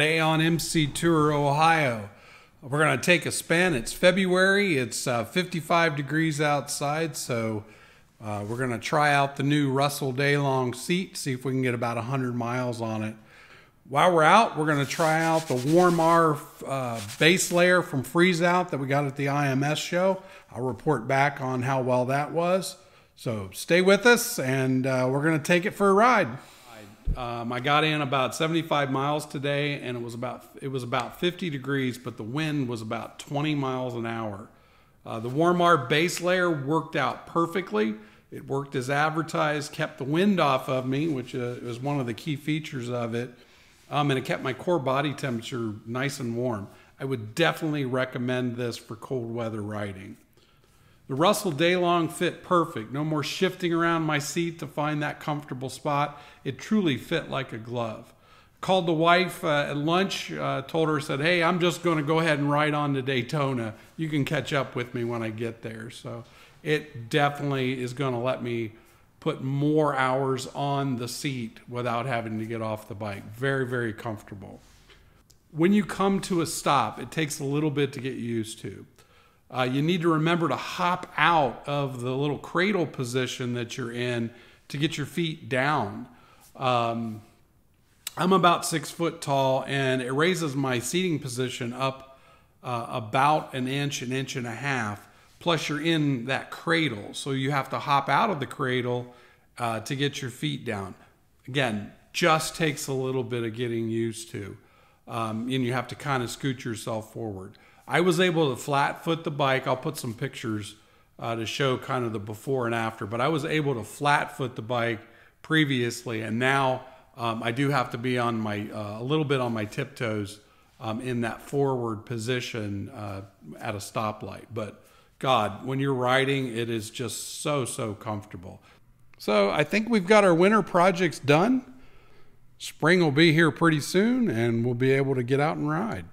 Today on MC Tour Ohio, we're going to take a spin. It's February, it's uh, 55 degrees outside, so uh, we're going to try out the new Russell Daylong seat, see if we can get about 100 miles on it. While we're out, we're going to try out the warmR uh, base layer from Freeze Out that we got at the IMS show. I'll report back on how well that was. So stay with us, and uh, we're going to take it for a ride. Um, I got in about 75 miles today, and it was about it was about 50 degrees, but the wind was about 20 miles an hour. Uh, the warmR base layer worked out perfectly. It worked as advertised, kept the wind off of me, which uh, was one of the key features of it, um, and it kept my core body temperature nice and warm. I would definitely recommend this for cold weather riding. The Russell Daylong fit perfect. No more shifting around my seat to find that comfortable spot. It truly fit like a glove. Called the wife uh, at lunch, uh, told her, said, Hey, I'm just going to go ahead and ride on to Daytona. You can catch up with me when I get there. So it definitely is going to let me put more hours on the seat without having to get off the bike. Very, very comfortable. When you come to a stop, it takes a little bit to get used to. Uh, you need to remember to hop out of the little cradle position that you're in to get your feet down. Um, I'm about six foot tall, and it raises my seating position up uh, about an inch, an inch and a half. Plus, you're in that cradle, so you have to hop out of the cradle uh, to get your feet down. Again, just takes a little bit of getting used to, um, and you have to kind of scoot yourself forward. I was able to flat foot the bike. I'll put some pictures uh, to show kind of the before and after, but I was able to flat foot the bike previously, and now um, I do have to be on my uh, a little bit on my tiptoes um, in that forward position uh, at a stoplight. But God, when you're riding, it is just so so comfortable. So I think we've got our winter projects done. Spring will be here pretty soon, and we'll be able to get out and ride.